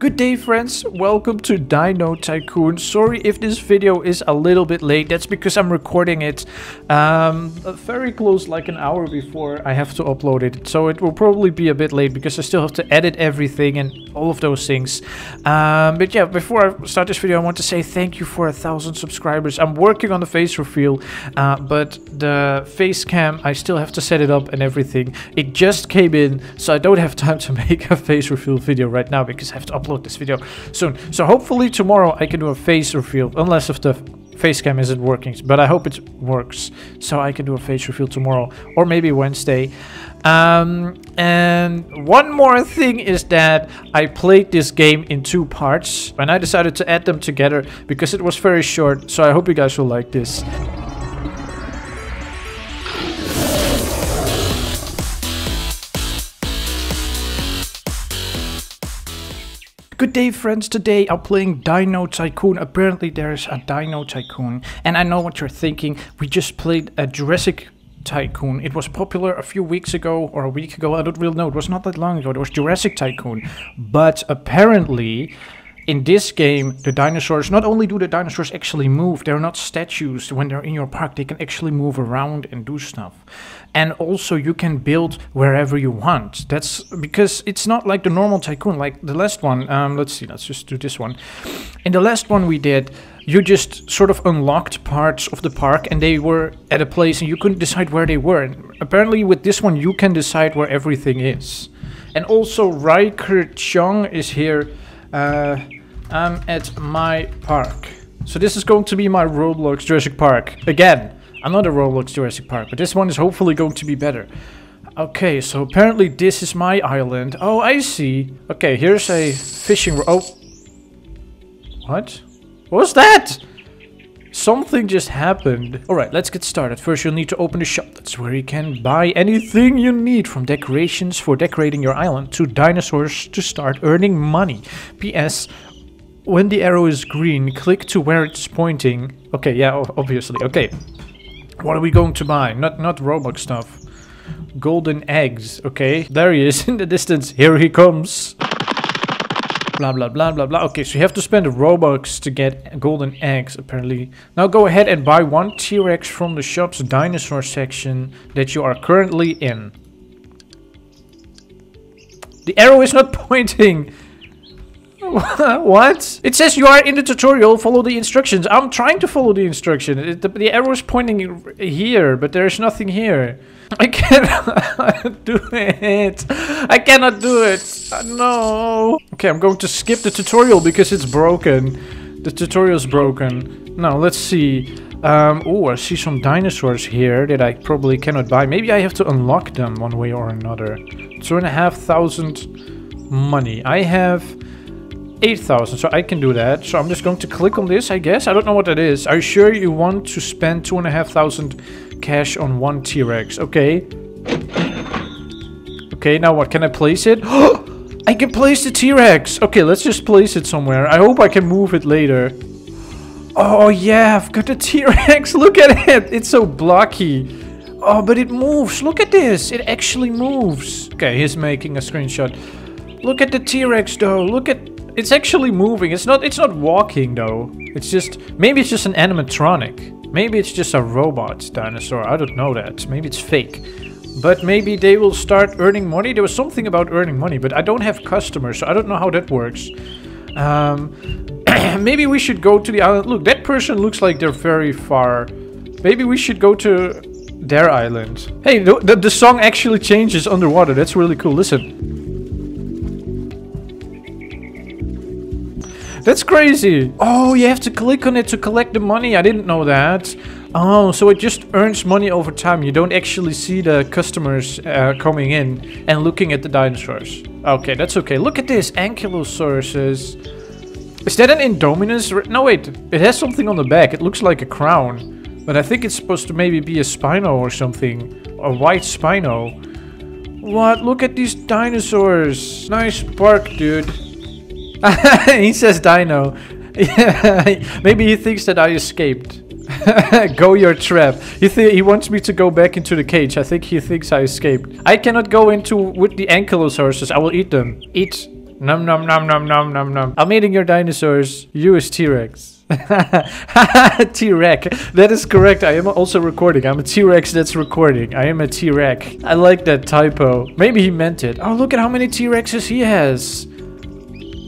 Good day friends, welcome to Dino Tycoon. Sorry if this video is a little bit late, that's because I'm recording it um, very close like an hour before I have to upload it. So it will probably be a bit late because I still have to edit everything and all of those things. Um, but yeah, before I start this video I want to say thank you for a thousand subscribers. I'm working on the face reveal, uh, but the face cam, I still have to set it up and everything. It just came in, so I don't have time to make a face reveal video right now because I have to upload upload this video soon. So hopefully tomorrow I can do a face reveal, unless if the face cam isn't working, but I hope it works. So I can do a face reveal tomorrow or maybe Wednesday. Um, and one more thing is that I played this game in two parts and I decided to add them together because it was very short. So I hope you guys will like this. Good day friends, today I'm playing Dino Tycoon. Apparently there's a Dino Tycoon. And I know what you're thinking, we just played a Jurassic Tycoon. It was popular a few weeks ago or a week ago, I don't really know. It was not that long ago, it was Jurassic Tycoon. But apparently in this game, the dinosaurs, not only do the dinosaurs actually move, they're not statues when they're in your park, they can actually move around and do stuff. And also you can build wherever you want. That's because it's not like the normal tycoon, like the last one. Um, let's see, let's just do this one. In the last one we did, you just sort of unlocked parts of the park and they were at a place and you couldn't decide where they were. And apparently with this one you can decide where everything is. And also Riker Chung is here. Uh, I'm at my park. So this is going to be my Roblox Jurassic Park. Again, another Roblox Jurassic Park, but this one is hopefully going to be better. Okay, so apparently this is my island. Oh, I see. Okay, here's a fishing... Oh. What? What was that? Something just happened. Alright, let's get started. First you'll need to open the shop. That's where you can buy anything you need from decorations for decorating your island to dinosaurs to start earning money. P.S. When the arrow is green, click to where it's pointing. Okay, yeah, obviously. Okay. What are we going to buy? Not not Robux stuff. Golden eggs. Okay, there he is in the distance. Here he comes. Blah, blah, blah, blah, blah. Okay, so you have to spend Robux to get golden eggs, apparently. Now go ahead and buy one T-Rex from the shop's dinosaur section that you are currently in. The arrow is not pointing. what? It says you are in the tutorial, follow the instructions. I'm trying to follow the instruction. The, the arrow is pointing here, but there's nothing here. I cannot do it. I cannot do it. No. Okay, I'm going to skip the tutorial because it's broken. The tutorial's broken. Now, let's see. Um, oh, I see some dinosaurs here that I probably cannot buy. Maybe I have to unlock them one way or another. Two and a half thousand money. I have 8,000, so I can do that. So I'm just going to click on this, I guess. I don't know what that is. Are you sure you want to spend 2,500 cash on one T-Rex? Okay. Okay, now what? Can I place it? I can place the T-Rex! Okay, let's just place it somewhere. I hope I can move it later. Oh yeah, I've got the T-Rex! Look at it! It's so blocky. Oh, but it moves! Look at this! It actually moves! Okay, he's making a screenshot. Look at the T-Rex though! Look at it's actually moving. It's not it's not walking though. It's just maybe it's just an animatronic. Maybe it's just a robot dinosaur. I don't know that. Maybe it's fake. But maybe they will start earning money. There was something about earning money, but I don't have customers, so I don't know how that works. Um, maybe we should go to the island. Look, that person looks like they're very far. Maybe we should go to their island. Hey, the, the, the song actually changes underwater. That's really cool. Listen. That's crazy. Oh, you have to click on it to collect the money. I didn't know that. Oh, so it just earns money over time. You don't actually see the customers uh, coming in and looking at the dinosaurs. Okay, that's okay. Look at this. Ankylosauruses. Is that an Indominus? No, wait. It has something on the back. It looks like a crown. But I think it's supposed to maybe be a Spino or something. A white Spino. What? Look at these dinosaurs. Nice park, dude. he says dino. Maybe he thinks that I escaped. go your trap. He he wants me to go back into the cage. I think he thinks I escaped. I cannot go into with the ankylosauruses. I will eat them. Eat Num num num num num num num. I'm eating your dinosaurs. You is T-Rex. T-Rex. That is correct. I am also recording. I'm a T-Rex that's recording. I am a T-Rex. I like that typo. Maybe he meant it. Oh, look at how many T-Rexes he has.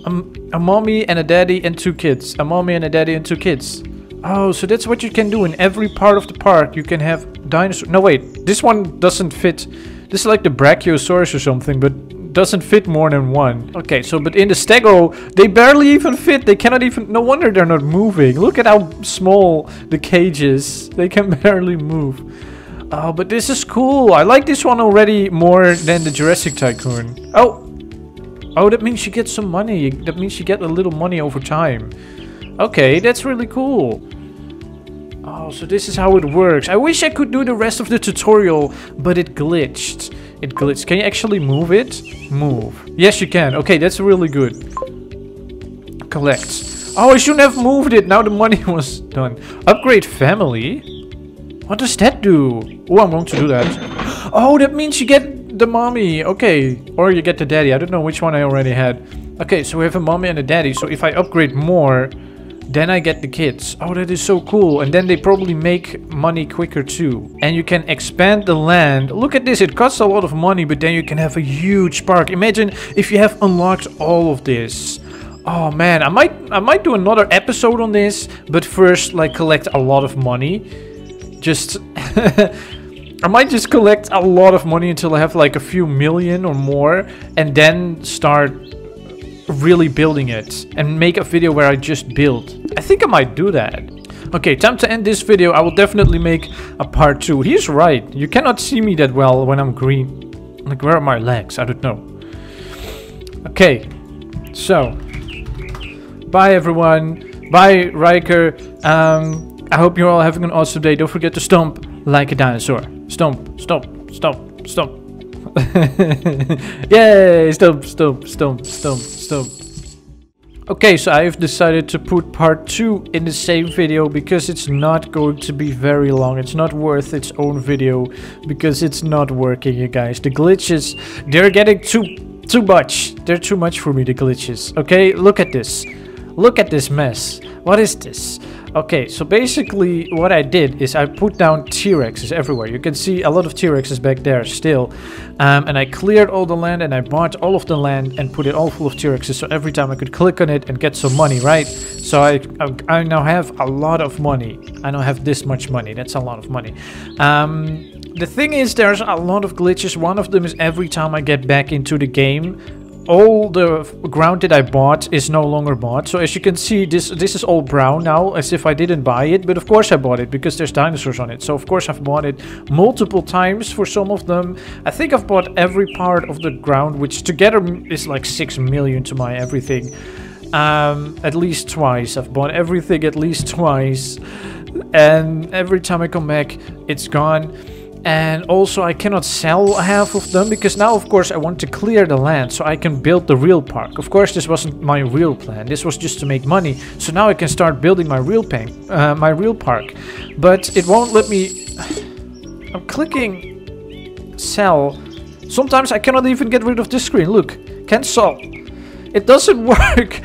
Um, a mommy and a daddy and two kids. A mommy and a daddy and two kids. Oh, so that's what you can do in every part of the park. You can have dinosaurs. No, wait. This one doesn't fit. This is like the Brachiosaurus or something, but doesn't fit more than one. Okay, so but in the Stego, they barely even fit. They cannot even... No wonder they're not moving. Look at how small the cage is. They can barely move. Oh, but this is cool. I like this one already more than the Jurassic Tycoon. Oh, Oh, that means you get some money. That means you get a little money over time. Okay, that's really cool. Oh, so this is how it works. I wish I could do the rest of the tutorial, but it glitched. It glitched. Can you actually move it? Move. Yes, you can. Okay, that's really good. Collect. Oh, I shouldn't have moved it. Now the money was done. Upgrade family? What does that do? Oh, I'm going to do that. Oh, that means you get the mommy. Okay. Or you get the daddy. I don't know which one I already had. Okay, so we have a mommy and a daddy. So if I upgrade more, then I get the kids. Oh, that is so cool. And then they probably make money quicker too. And you can expand the land. Look at this. It costs a lot of money, but then you can have a huge park. Imagine if you have unlocked all of this. Oh man, I might I might do another episode on this, but first like collect a lot of money. Just I might just collect a lot of money until I have like a few million or more and then start really building it and make a video where I just build. I think I might do that. Okay, time to end this video. I will definitely make a part 2. He's right. You cannot see me that well when I'm green. Like, where are my legs? I don't know. Okay, so. Bye, everyone. Bye, Riker. Um, I hope you're all having an awesome day. Don't forget to stomp like a dinosaur. Stomp, stomp, stomp, stomp. Yay! Stomp, stomp, stomp, stomp, stomp. Okay, so I've decided to put part 2 in the same video because it's not going to be very long. It's not worth its own video because it's not working, you guys. The glitches, they're getting too too much. They're too much for me, the glitches. Okay, look at this. Look at this mess. What is this? Okay, so basically what I did is I put down T-Rexes everywhere. You can see a lot of T-Rexes back there still. Um, and I cleared all the land and I bought all of the land and put it all full of T-Rexes. So every time I could click on it and get some money, right? So I, I, I now have a lot of money. I now have this much money. That's a lot of money. Um, the thing is, there's a lot of glitches. One of them is every time I get back into the game, all the ground that I bought is no longer bought. So as you can see, this this is all brown now, as if I didn't buy it. But of course I bought it, because there's dinosaurs on it. So of course I've bought it multiple times for some of them. I think I've bought every part of the ground, which together is like 6 million to my everything. Um, at least twice. I've bought everything at least twice. And every time I come back, it's gone. And also I cannot sell half of them because now of course I want to clear the land so I can build the real park. Of course this wasn't my real plan, this was just to make money. So now I can start building my real bank, uh, my real park. But it won't let me... I'm clicking sell. Sometimes I cannot even get rid of this screen. Look, cancel. It doesn't work.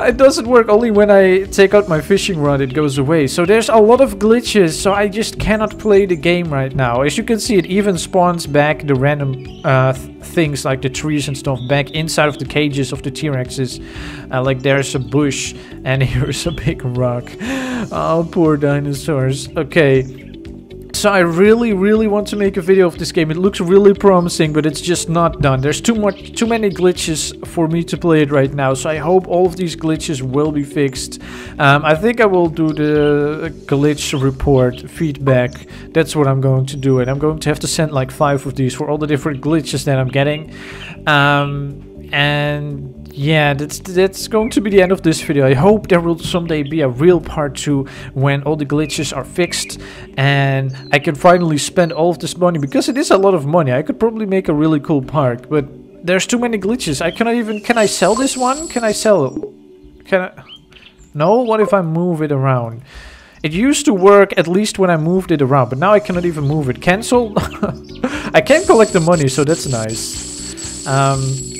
It doesn't work. Only when I take out my fishing rod it goes away. So there's a lot of glitches. So I just cannot play the game right now. As you can see, it even spawns back the random uh, th things like the trees and stuff back inside of the cages of the T-Rexes. Uh, like there's a bush and here's a big rock. Oh, poor dinosaurs. Okay. So I really, really want to make a video of this game. It looks really promising, but it's just not done. There's too much, too many glitches for me to play it right now. So I hope all of these glitches will be fixed. Um, I think I will do the glitch report feedback. That's what I'm going to do. And I'm going to have to send like five of these for all the different glitches that I'm getting. Um, and yeah, that's that's going to be the end of this video. I hope there will someday be a real part 2 when all the glitches are fixed and I can finally spend all of this money because it is a lot of money. I could probably make a really cool park, but there's too many glitches. I cannot even... Can I sell this one? Can I sell it? Can I... No? What if I move it around? It used to work at least when I moved it around, but now I cannot even move it. Cancel? I can collect the money, so that's nice. Um...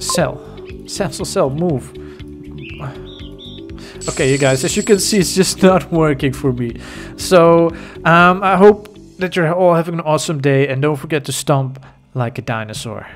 Sell. Sell, sell, sell, move. Okay, you guys, as you can see, it's just not working for me. So, um, I hope that you're all having an awesome day, and don't forget to stomp like a dinosaur.